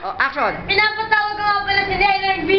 Oh, action. Pinapatawag ko nga pala si Leonard B.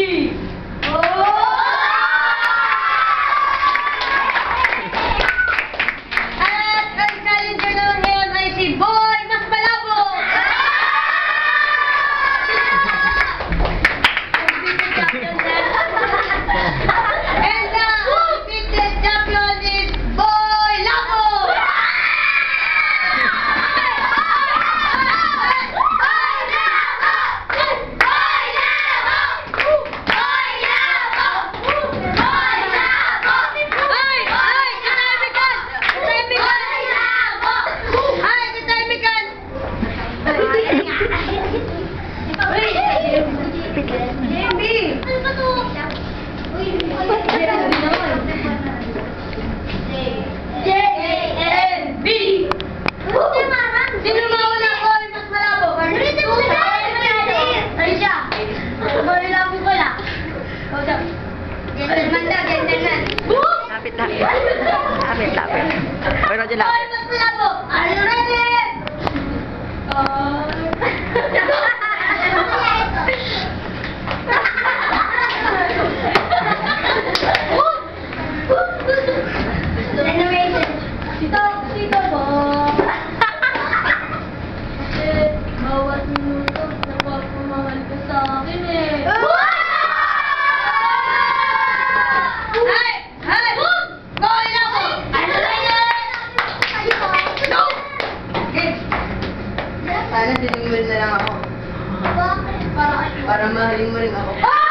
Lapit, lapit. Lapit, lapit. Pero dyan malabo. Are you ready? Sito, sito po. Kasi bawat minuto, napapamahal ka sa akin eh. Ay! Ay! Boy na ko! Ano na? No! Okay. Sana siningwil na lang ako. Para mahalin mo rin ako. Ah!